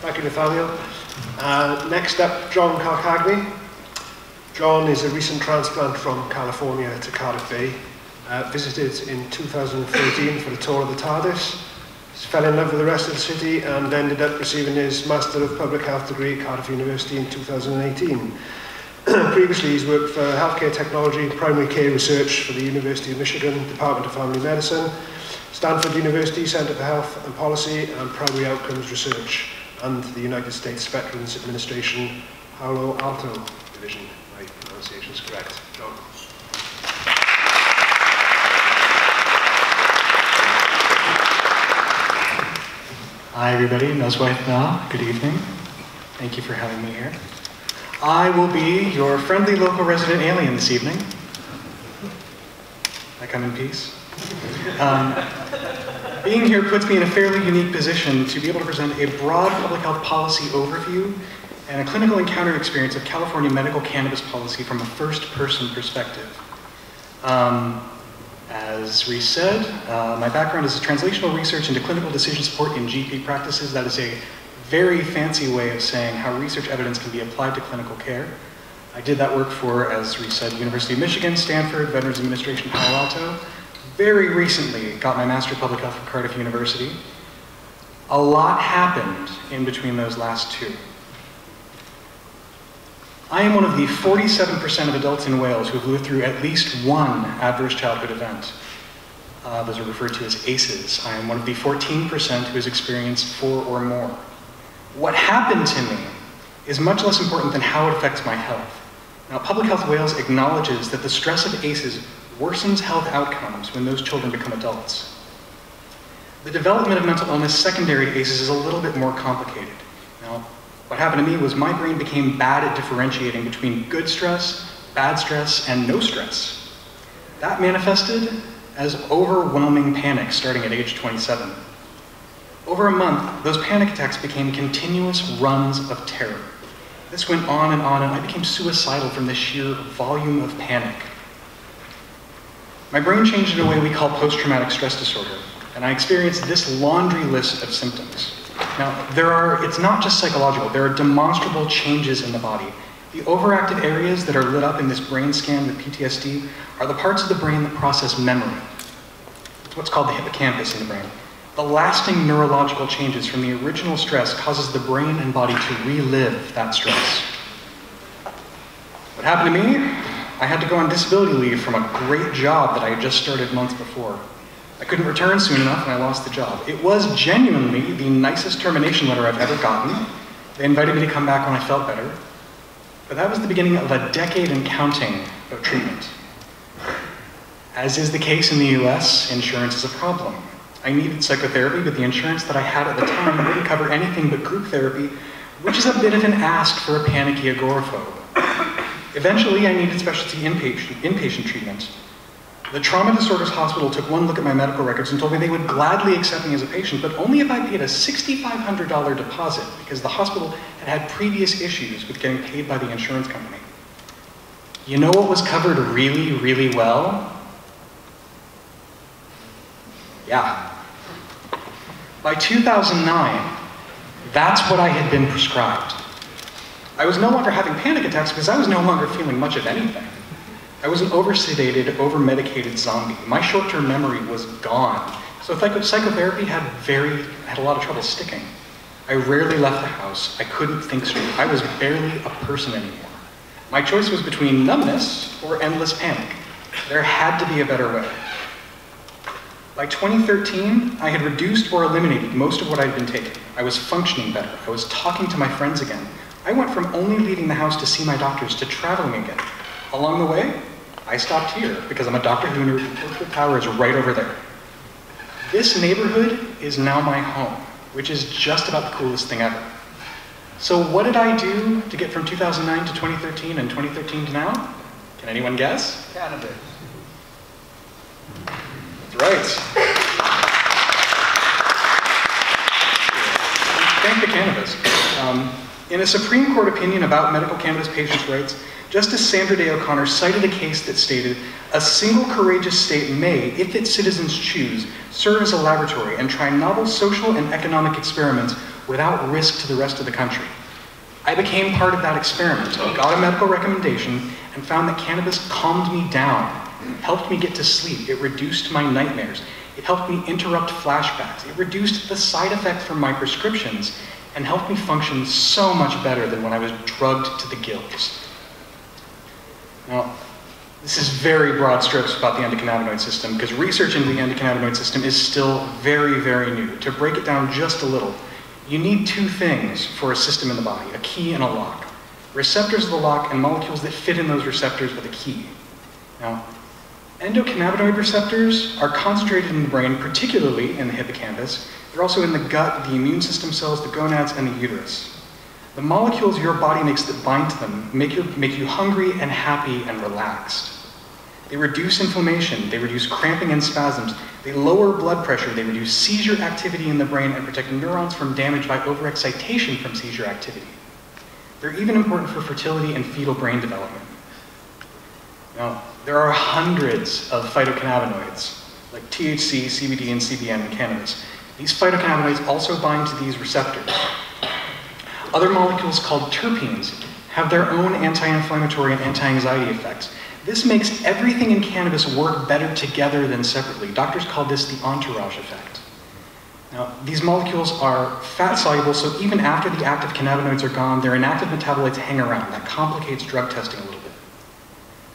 Thank you, Nathaniel. Uh, next up, John Calcagni. John is a recent transplant from California to Cardiff Bay. Uh, visited in 2013 for a tour of the TARDIS. Fell in love with the rest of the city and ended up receiving his Master of Public Health degree at Cardiff University in 2018. Previously, he's worked for healthcare technology, primary care research for the University of Michigan, Department of Family Medicine, Stanford University Center for Health and Policy and Primary Outcomes Research, and the United States Veterans Administration Palo Alto Division. My pronunciation is correct. John. Hi everybody, Noswaith now. Good evening. Thank you for having me here. I will be your friendly local resident alien this evening. I come in peace. Um, being here puts me in a fairly unique position to be able to present a broad public health policy overview and a clinical encounter experience of California medical cannabis policy from a first-person perspective. Um, as Reese said, uh, my background is translational research into clinical decision support in GP practices. That is a very fancy way of saying how research evidence can be applied to clinical care. I did that work for, as Reese said, University of Michigan, Stanford, Veterans Administration, Palo Alto. Very recently, got my Master of Public Health from Cardiff University. A lot happened in between those last two. I am one of the 47% of adults in Wales who have lived through at least one adverse childhood event. Uh, those are referred to as ACEs. I am one of the 14% who has experienced four or more. What happened to me is much less important than how it affects my health. Now, Public Health Wales acknowledges that the stress of ACEs worsens health outcomes when those children become adults. The development of mental illness secondary to ACEs is a little bit more complicated. Now, what happened to me was my brain became bad at differentiating between good stress, bad stress, and no stress. That manifested as overwhelming panic starting at age 27. Over a month, those panic attacks became continuous runs of terror. This went on and on, and I became suicidal from the sheer volume of panic. My brain changed in a way we call post-traumatic stress disorder, and I experienced this laundry list of symptoms. Now, there are, it's not just psychological, there are demonstrable changes in the body. The overactive areas that are lit up in this brain scan with PTSD are the parts of the brain that process memory. It's what's called the hippocampus in the brain. The lasting neurological changes from the original stress causes the brain and body to relive that stress. What happened to me? I had to go on disability leave from a great job that I had just started months before. I couldn't return soon enough and I lost the job. It was genuinely the nicest termination letter I've ever gotten. They invited me to come back when I felt better. But that was the beginning of a decade and counting of treatment. As is the case in the US, insurance is a problem. I needed psychotherapy, but the insurance that I had at the time wouldn't cover anything but group therapy, which is a bit of an ask for a panicky agoraphobe. Eventually, I needed specialty inpatient, inpatient treatment. The Trauma Disorders Hospital took one look at my medical records and told me they would gladly accept me as a patient, but only if I paid a $6,500 deposit because the hospital had had previous issues with getting paid by the insurance company. You know what was covered really, really well? Yeah. By 2009, that's what I had been prescribed. I was no longer having panic attacks because I was no longer feeling much of anything. I was an oversedated, overmedicated zombie. My short-term memory was gone. So psychotherapy had very, had a lot of trouble sticking. I rarely left the house. I couldn't think straight. I was barely a person anymore. My choice was between numbness or endless panic. There had to be a better way. By 2013, I had reduced or eliminated most of what I'd been taking. I was functioning better. I was talking to my friends again. I went from only leaving the house to see my doctors to traveling again. Along the way, I stopped here because I'm a doctor who knew the Tower is right over there. This neighborhood is now my home, which is just about the coolest thing ever. So what did I do to get from 2009 to 2013 and 2013 to now? Can anyone guess? Cannabis. That's right. Thank the cannabis. Um, in a Supreme Court opinion about medical cannabis patients' rights, Justice Sandra Day O'Connor cited a case that stated, a single courageous state may, if its citizens choose, serve as a laboratory and try novel social and economic experiments without risk to the rest of the country. I became part of that experiment, got a medical recommendation, and found that cannabis calmed me down, helped me get to sleep, it reduced my nightmares, it helped me interrupt flashbacks, it reduced the side effects from my prescriptions, and helped me function so much better than when I was drugged to the gills. Now, this is very broad strokes about the endocannabinoid system because research into the endocannabinoid system is still very, very new. To break it down just a little, you need two things for a system in the body, a key and a lock. Receptors of the lock and molecules that fit in those receptors with a key. Now, endocannabinoid receptors are concentrated in the brain, particularly in the hippocampus. They're also in the gut, the immune system cells, the gonads, and the uterus. The molecules your body makes that bind to them make, your, make you hungry and happy and relaxed. They reduce inflammation, they reduce cramping and spasms, they lower blood pressure, they reduce seizure activity in the brain and protect neurons from damage by overexcitation from seizure activity. They're even important for fertility and fetal brain development. Now, there are hundreds of phytocannabinoids, like THC, CBD, and CBN in cannabis. These phytocannabinoids also bind to these receptors. Other molecules called terpenes have their own anti-inflammatory and anti-anxiety effects. This makes everything in cannabis work better together than separately. Doctors call this the entourage effect. Now, these molecules are fat soluble, so even after the active cannabinoids are gone, their inactive metabolites hang around. That complicates drug testing a little bit.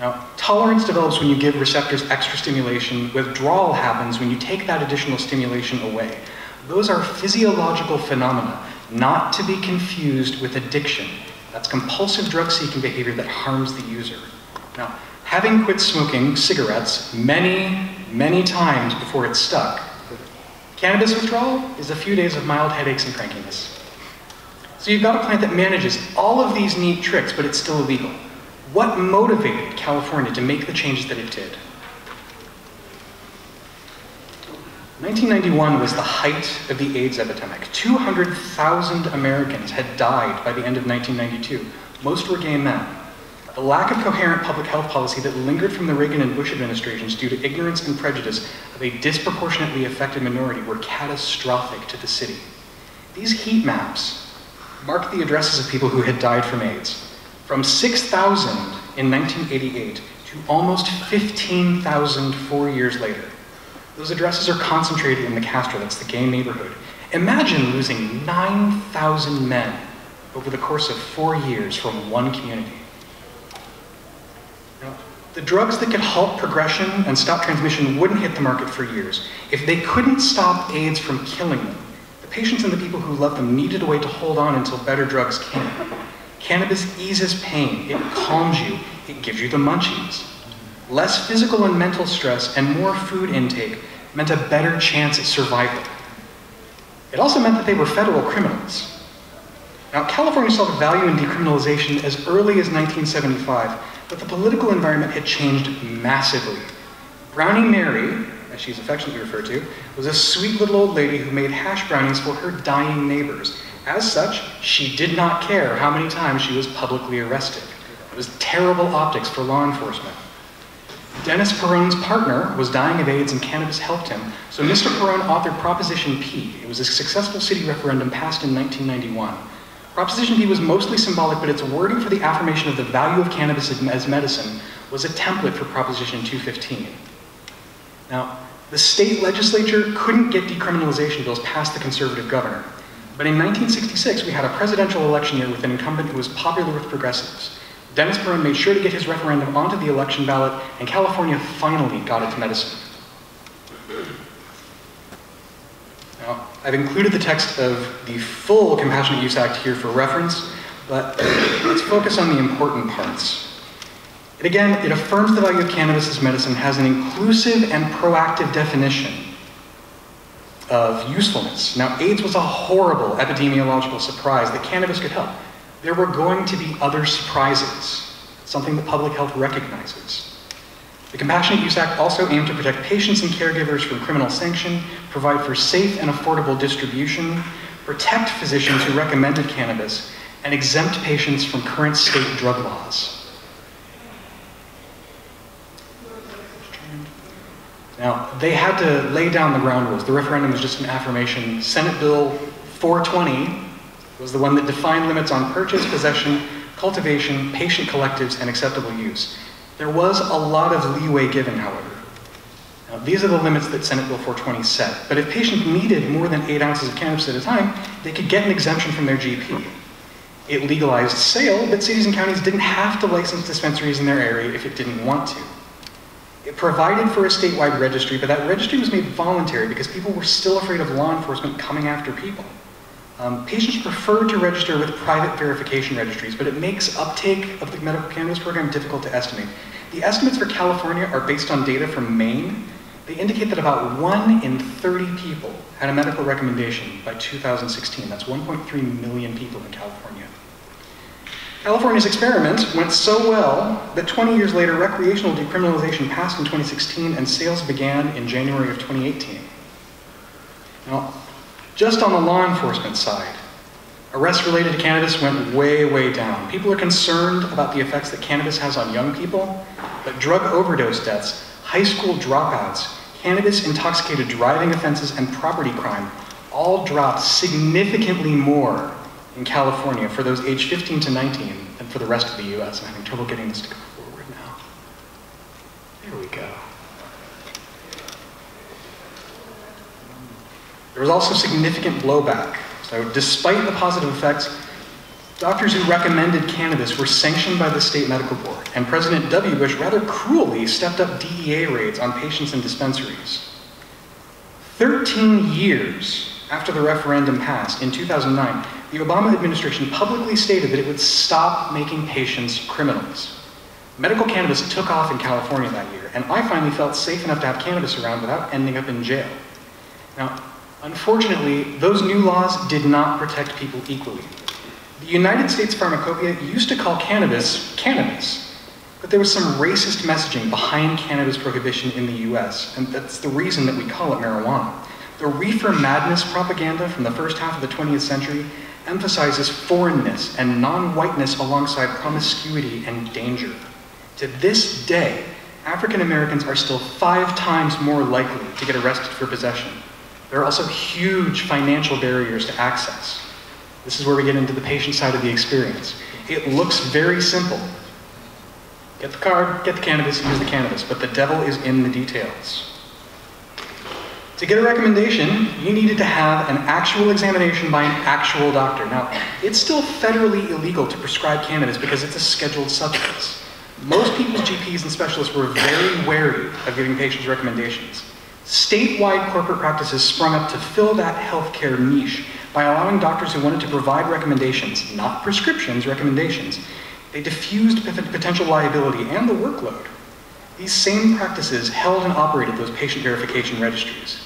Now, tolerance develops when you give receptors extra stimulation. Withdrawal happens when you take that additional stimulation away. Those are physiological phenomena not to be confused with addiction. That's compulsive drug seeking behavior that harms the user. Now, having quit smoking cigarettes many, many times before it stuck, cannabis withdrawal is a few days of mild headaches and crankiness. So you've got a plant that manages all of these neat tricks, but it's still illegal. What motivated California to make the changes that it did? 1991 was the height of the AIDS epidemic. 200,000 Americans had died by the end of 1992. Most were gay men. The lack of coherent public health policy that lingered from the Reagan and Bush administrations due to ignorance and prejudice of a disproportionately affected minority were catastrophic to the city. These heat maps mark the addresses of people who had died from AIDS. From 6,000 in 1988 to almost 15,000 four years later. Those addresses are concentrated in the Castro, that's the gay neighborhood. Imagine losing 9,000 men over the course of four years from one community. Now, the drugs that could halt progression and stop transmission wouldn't hit the market for years. If they couldn't stop AIDS from killing them, the patients and the people who loved them needed a way to hold on until better drugs came. Cannabis eases pain, it calms you, it gives you the munchies. Less physical and mental stress and more food intake meant a better chance at survival. It also meant that they were federal criminals. Now, California saw the value in decriminalization as early as 1975, but the political environment had changed massively. Brownie Mary, as she's affectionately referred to, was a sweet little old lady who made hash brownies for her dying neighbors. As such, she did not care how many times she was publicly arrested. It was terrible optics for law enforcement. Dennis Peron's partner was dying of AIDS and cannabis helped him, so Mr. Peron authored Proposition P. It was a successful city referendum passed in 1991. Proposition P was mostly symbolic, but its wording for the affirmation of the value of cannabis as medicine was a template for Proposition 215. Now, the state legislature couldn't get decriminalization bills past the conservative governor. But in 1966, we had a presidential election year with an incumbent who was popular with progressives. Dennis Peron made sure to get his referendum onto the election ballot, and California finally got its medicine. Now, I've included the text of the full Compassionate Use Act here for reference, but let's focus on the important parts. And again, it affirms the value of cannabis as medicine, has an inclusive and proactive definition of usefulness. Now, AIDS was a horrible epidemiological surprise that cannabis could help there were going to be other surprises, something that public health recognizes. The Compassionate Use Act also aimed to protect patients and caregivers from criminal sanction, provide for safe and affordable distribution, protect physicians who recommended cannabis, and exempt patients from current state drug laws. Now, they had to lay down the ground rules. The referendum was just an affirmation. Senate Bill 420 was the one that defined limits on purchase, possession, cultivation, patient collectives, and acceptable use. There was a lot of leeway given, however. Now, these are the limits that Senate Bill 420 set. But if patients needed more than eight ounces of cannabis at a time, they could get an exemption from their GP. It legalized sale, but cities and counties didn't have to license dispensaries in their area if it didn't want to. It provided for a statewide registry, but that registry was made voluntary because people were still afraid of law enforcement coming after people. Um, patients prefer to register with private verification registries, but it makes uptake of the medical cannabis program difficult to estimate. The estimates for California are based on data from Maine. They indicate that about 1 in 30 people had a medical recommendation by 2016. That's 1.3 million people in California. California's experiment went so well that 20 years later, recreational decriminalization passed in 2016 and sales began in January of 2018. Now, just on the law enforcement side, arrests related to cannabis went way, way down. People are concerned about the effects that cannabis has on young people, but drug overdose deaths, high school dropouts, cannabis intoxicated driving offenses, and property crime all dropped significantly more in California for those aged 15 to 19 and for the rest of the US. I'm having trouble getting this to go forward now. There we go. There was also significant blowback. So despite the positive effects, doctors who recommended cannabis were sanctioned by the state medical board, and President W. Bush rather cruelly stepped up DEA raids on patients in dispensaries. 13 years after the referendum passed in 2009, the Obama administration publicly stated that it would stop making patients criminals. Medical cannabis took off in California that year, and I finally felt safe enough to have cannabis around without ending up in jail. Now, unfortunately, those new laws did not protect people equally. The United States Pharmacopoeia used to call cannabis cannabis, but there was some racist messaging behind cannabis prohibition in the US, and that's the reason that we call it marijuana. The reefer madness propaganda from the first half of the 20th century emphasizes foreignness and non-whiteness alongside promiscuity and danger. To this day, African Americans are still five times more likely to get arrested for possession. There are also huge financial barriers to access. This is where we get into the patient side of the experience. It looks very simple. Get the card, get the cannabis, use the cannabis, but the devil is in the details. To get a recommendation, you needed to have an actual examination by an actual doctor. Now, it's still federally illegal to prescribe cannabis because it's a scheduled substance. Most people's GPs and specialists were very wary of giving patients recommendations. Statewide corporate practices sprung up to fill that healthcare niche by allowing doctors who wanted to provide recommendations, not prescriptions, recommendations. They diffused potential liability and the workload. These same practices held and operated those patient verification registries.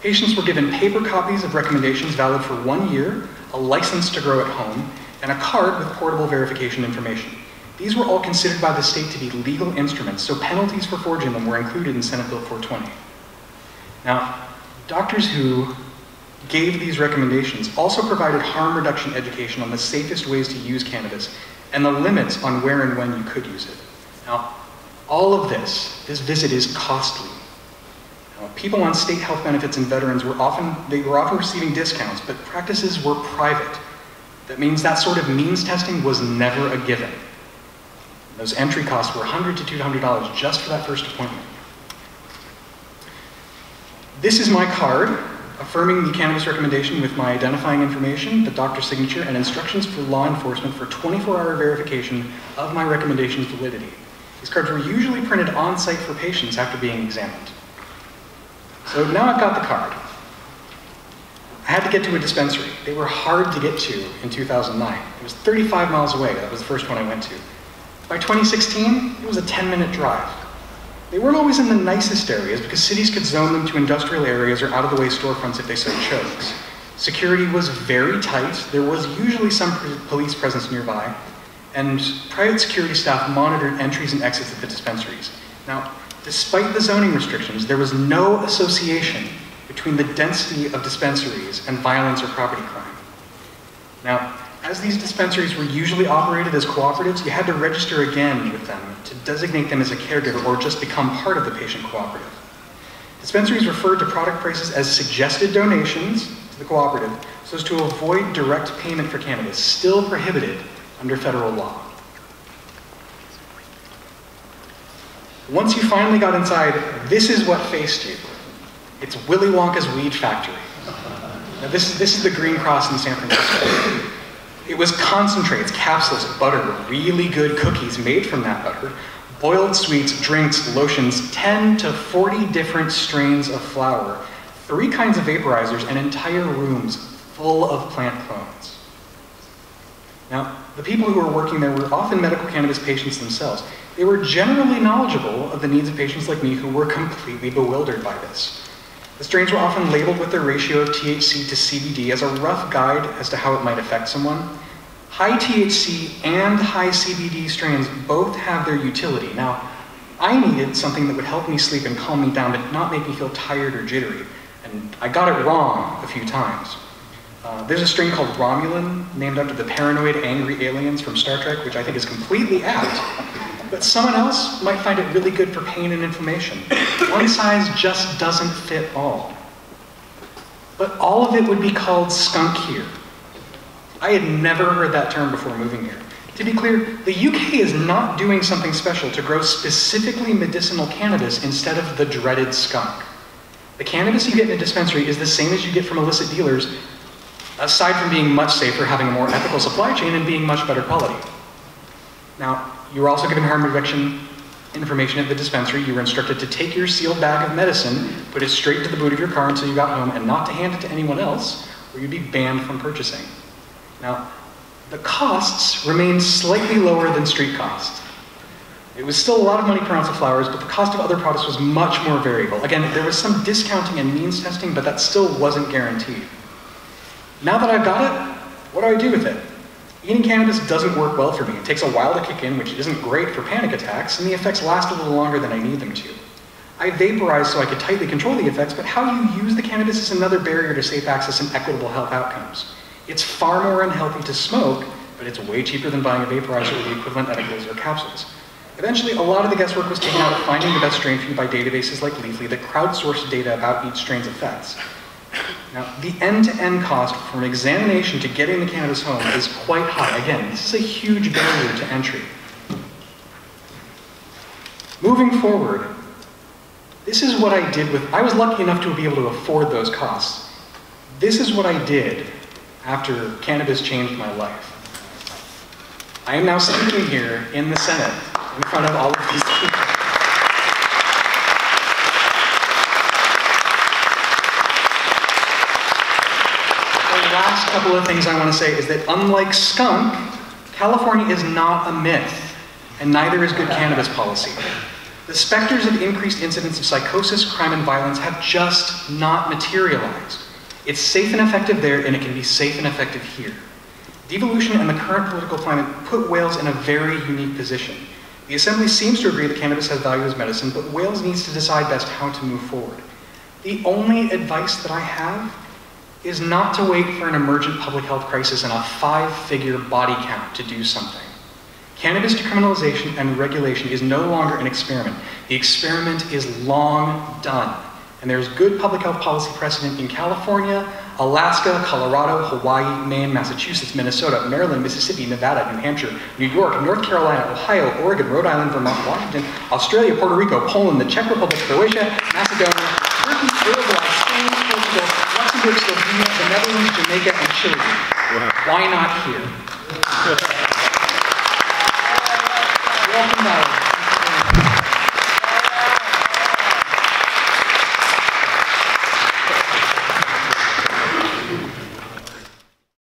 Patients were given paper copies of recommendations valid for one year, a license to grow at home, and a card with portable verification information. These were all considered by the state to be legal instruments, so penalties for forging them were included in Senate Bill 420. Now, doctors who gave these recommendations also provided harm reduction education on the safest ways to use cannabis and the limits on where and when you could use it. Now, all of this, this visit is costly. Uh, people on state health benefits and veterans were often, they were often receiving discounts, but practices were private. That means that sort of means testing was never a given. Those entry costs were 100 to $200 just for that first appointment. This is my card affirming the cannabis recommendation with my identifying information, the doctor's signature, and instructions for law enforcement for 24-hour verification of my recommendation's validity. These cards were usually printed on-site for patients after being examined. So now I've got the card. I had to get to a dispensary. They were hard to get to in 2009. It was 35 miles away. That was the first one I went to. By 2016, it was a 10-minute drive. They weren't always in the nicest areas because cities could zone them to industrial areas or out-of-the-way storefronts if they so chose. Security was very tight. There was usually some police presence nearby, and private security staff monitored entries and exits at the dispensaries. Now, Despite the zoning restrictions, there was no association between the density of dispensaries and violence or property crime. Now, as these dispensaries were usually operated as cooperatives, you had to register again with them to designate them as a caregiver or just become part of the patient cooperative. Dispensaries referred to product prices as suggested donations to the cooperative so as to avoid direct payment for cannabis, still prohibited under federal law. Once you finally got inside, this is what faced you. It's Willy Wonka's weed factory. Now this, is, this is the Green Cross in San Francisco. It was concentrates, capsules, butter, really good cookies made from that butter, boiled sweets, drinks, lotions, 10 to 40 different strains of flour, three kinds of vaporizers, and entire rooms full of plant clones. Now, the people who were working there were often medical cannabis patients themselves. They were generally knowledgeable of the needs of patients like me who were completely bewildered by this. The strains were often labeled with their ratio of THC to CBD as a rough guide as to how it might affect someone. High THC and high CBD strains both have their utility. Now, I needed something that would help me sleep and calm me down, but not make me feel tired or jittery. And I got it wrong a few times. Uh, there's a strain called Romulan, named after the paranoid, angry aliens from Star Trek, which I think is completely apt. But someone else might find it really good for pain and inflammation. One size just doesn't fit all. But all of it would be called skunk here. I had never heard that term before moving here. To be clear, the UK is not doing something special to grow specifically medicinal cannabis instead of the dreaded skunk. The cannabis you get in a dispensary is the same as you get from illicit dealers, aside from being much safer, having a more ethical supply chain, and being much better quality. Now, you were also given harm reduction information at the dispensary. You were instructed to take your sealed bag of medicine, put it straight to the boot of your car until you got home, and not to hand it to anyone else, or you'd be banned from purchasing. Now, the costs remained slightly lower than street costs. It was still a lot of money per ounce of flowers, but the cost of other products was much more variable. Again, there was some discounting and means testing, but that still wasn't guaranteed. Now that I've got it, what do I do with it? Eating cannabis doesn't work well for me. It takes a while to kick in, which isn't great for panic attacks, and the effects last a little longer than I need them to. I vaporize so I could tightly control the effects, but how you use the cannabis is another barrier to safe access and equitable health outcomes. It's far more unhealthy to smoke, but it's way cheaper than buying a vaporizer or the equivalent edibles or capsules. Eventually, a lot of the guesswork was taken out of finding the best strain for you by databases like Leafly that crowdsourced data about each strain's effects. Now, the end-to-end cost from examination to getting the cannabis home is quite high. Again, this is a huge barrier to entry. Moving forward, this is what I did with, I was lucky enough to be able to afford those costs. This is what I did after cannabis changed my life. I am now speaking here in the Senedd in front of all of these people. Last couple of things I want to say is that unlike skunk, California is not a myth, and neither is good cannabis policy. The specters of increased incidence of psychosis, crime, and violence have just not materialized. It's safe and effective there, and it can be safe and effective here. Devolution and the current political climate put Wales in a very unique position. The Assembly seems to agree that cannabis has value as medicine, but Wales needs to decide best how to move forward. The only advice that I have is not to wait for an emergent public health crisis and a five-figure body count to do something. Cannabis decriminalization and regulation is no longer an experiment. The experiment is long done. And there's good public health policy precedent in California, Alaska, Colorado, Hawaii, Maine, Massachusetts, Minnesota, Maryland, Mississippi, Nevada, New Hampshire, New York, North Carolina, Ohio, Oregon, Rhode Island, Vermont, Washington, Australia, Puerto Rico, Poland, the Czech Republic, Croatia, Macedonia, Turkey, Uruguay, Spain, Portugal, Slovenia, the Netherlands, Jamaica, and Chile. Wow. Why not here? Welcome, Natalie.